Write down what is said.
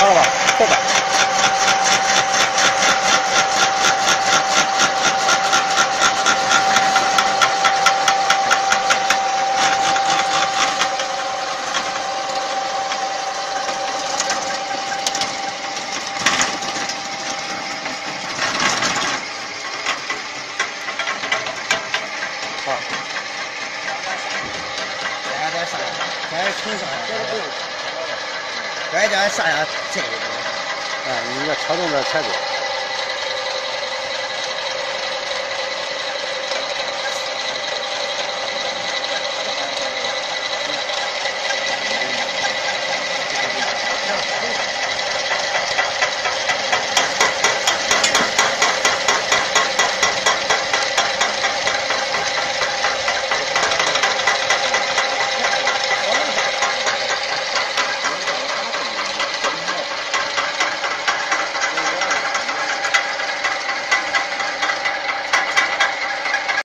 到了吧，够呗。好，等再上来，等下上来，这个。该叫俺下下车。啊，你要挑动点车子。